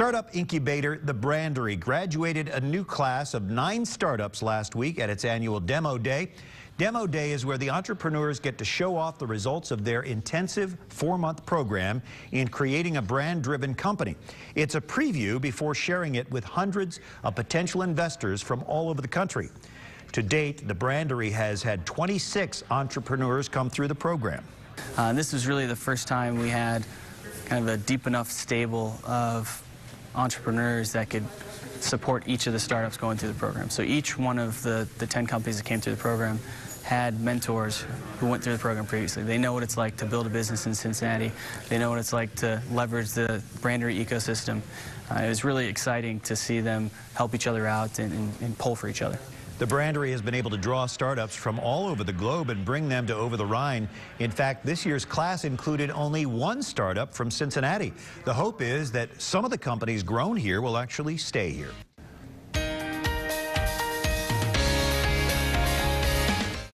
Startup incubator The Brandery graduated a new class of nine startups last week at its annual Demo Day. Demo Day is where the entrepreneurs get to show off the results of their intensive four-month program in creating a brand-driven company. It's a preview before sharing it with hundreds of potential investors from all over the country. To date, the Brandery has had 26 entrepreneurs come through the program. Uh, this was really the first time we had kind of a deep enough stable of entrepreneurs that could support each of the startups going through the program. So each one of the, the 10 companies that came through the program had mentors who went through the program previously. They know what it's like to build a business in Cincinnati. They know what it's like to leverage the Brandery ecosystem. Uh, it was really exciting to see them help each other out and, and, and pull for each other. The Brandery has been able to draw startups from all over the globe and bring them to Over the Rhine. In fact, this year's class included only one startup from Cincinnati. The hope is that some of the companies grown here will actually stay here.